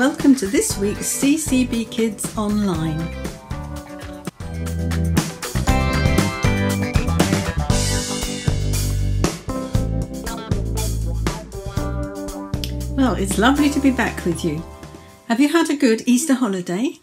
Welcome to this week's CCB Kids Online. Well, it's lovely to be back with you. Have you had a good Easter holiday?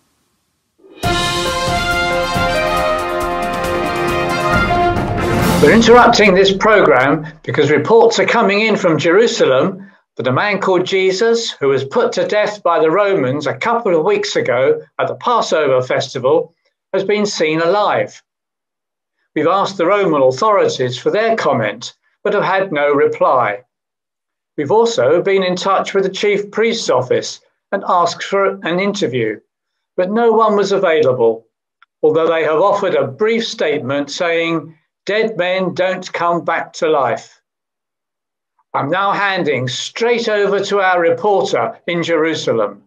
We're interrupting this program because reports are coming in from Jerusalem that a man called Jesus, who was put to death by the Romans a couple of weeks ago at the Passover festival, has been seen alive. We've asked the Roman authorities for their comment, but have had no reply. We've also been in touch with the chief priest's office and asked for an interview, but no one was available, although they have offered a brief statement saying Dead men don't come back to life. I'm now handing straight over to our reporter in Jerusalem.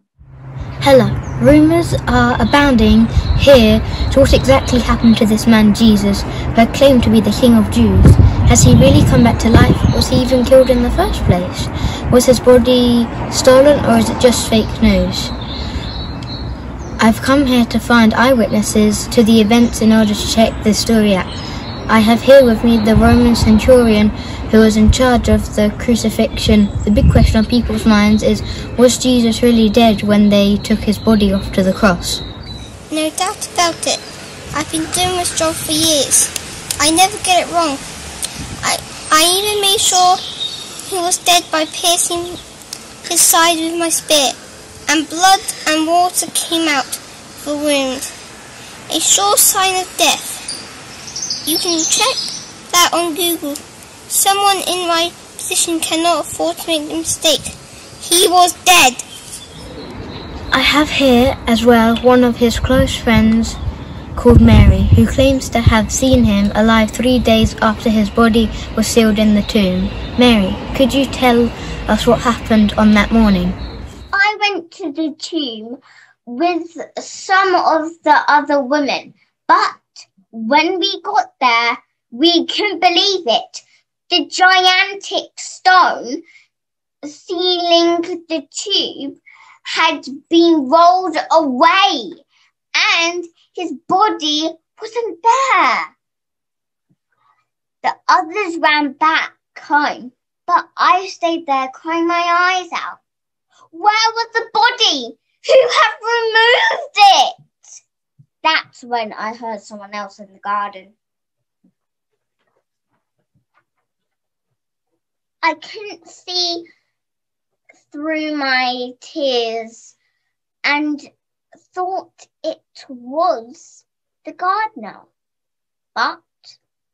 Hello. Rumours are abounding here to what exactly happened to this man Jesus, who claimed to be the King of Jews. Has he really come back to life? Was he even killed in the first place? Was his body stolen or is it just fake news? I've come here to find eyewitnesses to the events in order to check this story out. I have here with me the Roman centurion who was in charge of the crucifixion. The big question on people's minds is was Jesus really dead when they took his body off to the cross? No doubt about it. I've been doing this job for years. I never get it wrong. I, I even made sure he was dead by piercing his side with my spear, and blood and water came out of the wound. A sure sign of death. You can check that on Google. Someone in my position cannot afford to make a mistake. He was dead. I have here as well one of his close friends called Mary, who claims to have seen him alive three days after his body was sealed in the tomb. Mary, could you tell us what happened on that morning? I went to the tomb with some of the other women, but when we got there, we couldn't believe it. The gigantic stone sealing the tube had been rolled away and his body wasn't there. The others ran back home, but I stayed there crying my eyes out. Where was the body? Who had removed it? That's when I heard someone else in the garden. I couldn't see through my tears and thought it was the gardener. But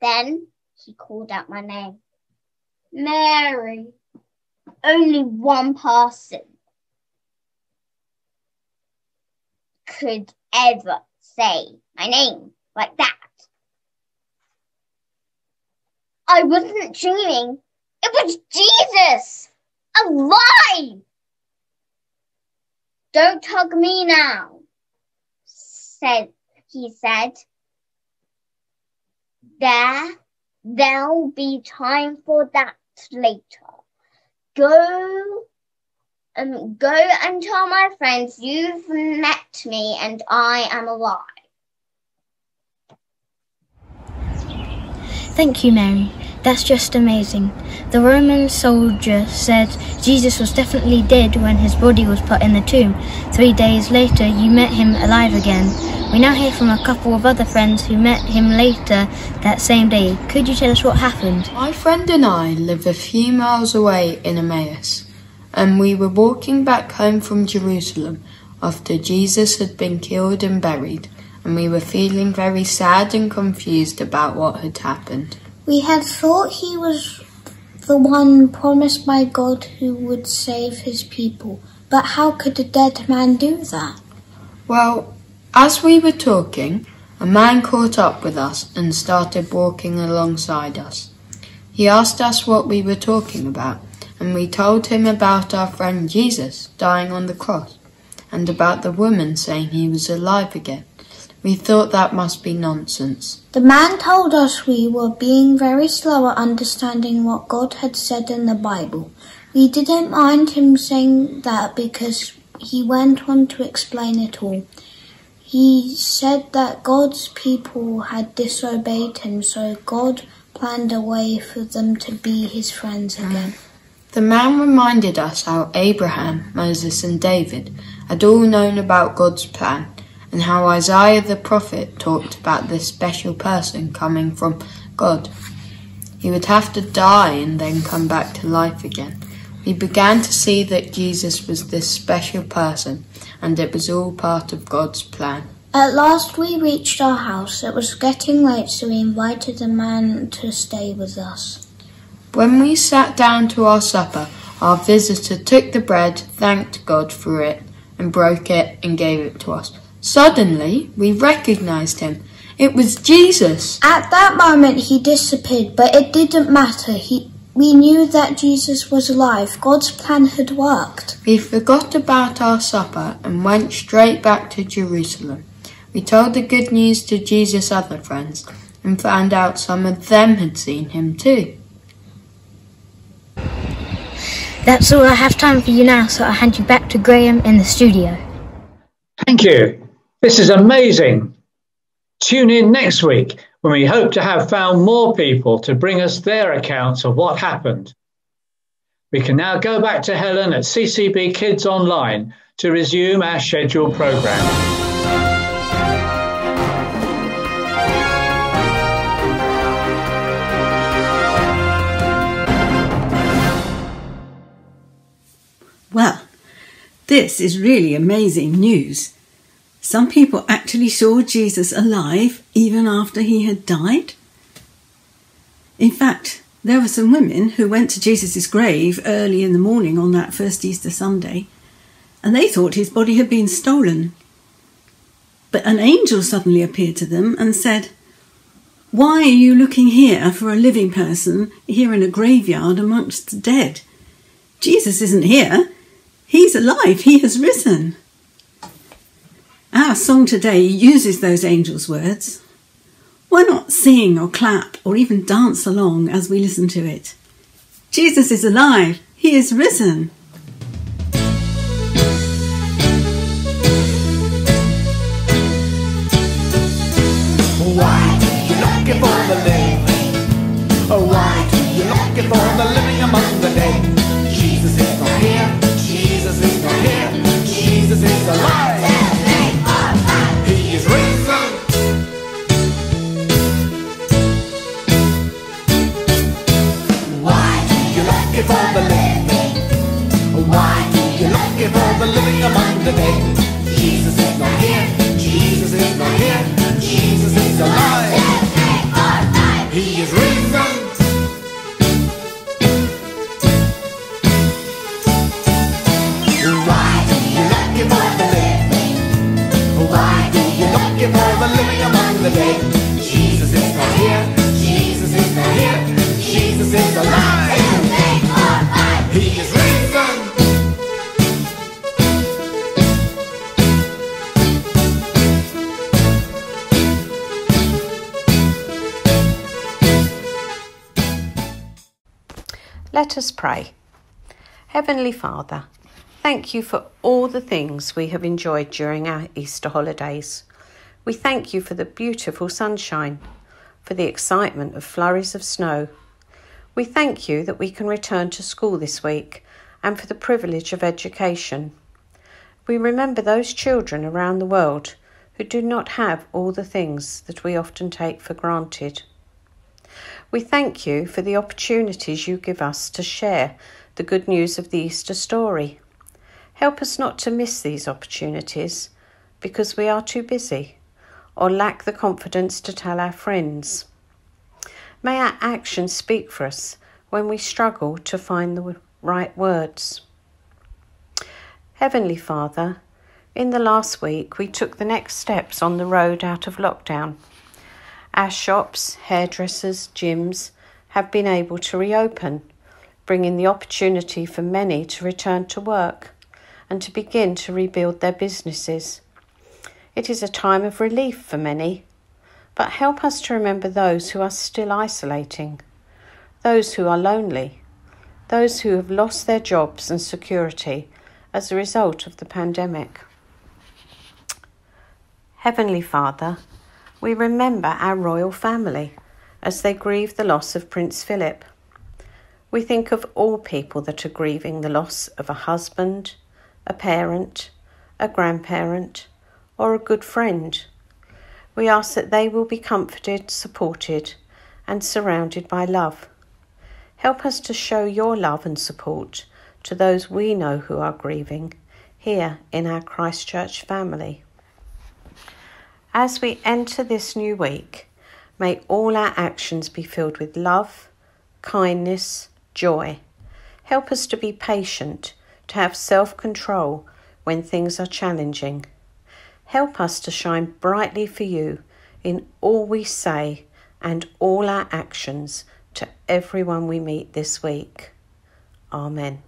then he called out my name. Mary. Only one person could ever say my name like that. I wasn't dreaming. It was Jesus! Alive! Don't hug me now, said he said. There, there'll be time for that later. Go um, go and tell my friends you've met me and I am alive. Thank you, Mary. That's just amazing. The Roman soldier said Jesus was definitely dead when his body was put in the tomb. Three days later, you met him alive again. We now hear from a couple of other friends who met him later that same day. Could you tell us what happened? My friend and I live a few miles away in Emmaus and we were walking back home from Jerusalem after Jesus had been killed and buried, and we were feeling very sad and confused about what had happened. We had thought he was the one promised by God who would save his people, but how could a dead man do that? Well, as we were talking, a man caught up with us and started walking alongside us. He asked us what we were talking about, and we told him about our friend Jesus dying on the cross, and about the woman saying he was alive again. We thought that must be nonsense. The man told us we were being very slow at understanding what God had said in the Bible. We didn't mind him saying that because he went on to explain it all. He said that God's people had disobeyed him, so God planned a way for them to be his friends mm. again. The man reminded us how Abraham, Moses, and David had all known about God's plan, and how Isaiah the prophet talked about this special person coming from God. He would have to die and then come back to life again. We began to see that Jesus was this special person, and it was all part of God's plan. At last we reached our house. It was getting late, so we invited the man to stay with us. When we sat down to our supper, our visitor took the bread, thanked God for it, and broke it and gave it to us. Suddenly, we recognized him. It was Jesus. At that moment he disappeared, but it didn't matter. He, we knew that Jesus was alive. God's plan had worked. We forgot about our supper and went straight back to Jerusalem. We told the good news to Jesus' other friends and found out some of them had seen him too. That's all I have time for you now, so I'll hand you back to Graham in the studio. Thank you. This is amazing. Tune in next week when we hope to have found more people to bring us their accounts of what happened. We can now go back to Helen at CCB Kids Online to resume our scheduled programme. Well, this is really amazing news. Some people actually saw Jesus alive even after he had died. In fact, there were some women who went to Jesus' grave early in the morning on that first Easter Sunday, and they thought his body had been stolen. But an angel suddenly appeared to them and said, Why are you looking here for a living person here in a graveyard amongst the dead? Jesus isn't here. He's alive. He has risen. Our song today uses those angels' words. Why not sing or clap or even dance along as we listen to it? Jesus is alive. He is risen. Why do you looking for the living? Why do you looking for the living among the dead? Jesus is not here. Jesus is not here. Jesus is alive. Among the dead? Jesus is not here. Jesus is not here. Jesus Let us pray. Heavenly Father, thank you for all the things we have enjoyed during our Easter holidays. We thank you for the beautiful sunshine, for the excitement of flurries of snow. We thank you that we can return to school this week and for the privilege of education. We remember those children around the world who do not have all the things that we often take for granted. We thank you for the opportunities you give us to share the good news of the Easter story. Help us not to miss these opportunities because we are too busy or lack the confidence to tell our friends. May our actions speak for us when we struggle to find the right words. Heavenly Father, in the last week we took the next steps on the road out of lockdown. Our shops, hairdressers, gyms have been able to reopen, bringing the opportunity for many to return to work and to begin to rebuild their businesses. It is a time of relief for many, but help us to remember those who are still isolating, those who are lonely, those who have lost their jobs and security as a result of the pandemic. Heavenly Father, we remember our royal family as they grieve the loss of Prince Philip. We think of all people that are grieving the loss of a husband, a parent, a grandparent, or a good friend. We ask that they will be comforted, supported, and surrounded by love. Help us to show your love and support to those we know who are grieving here in our Christ Church family. As we enter this new week, may all our actions be filled with love, kindness, joy. Help us to be patient, to have self control when things are challenging. Help us to shine brightly for you in all we say and all our actions to everyone we meet this week. Amen.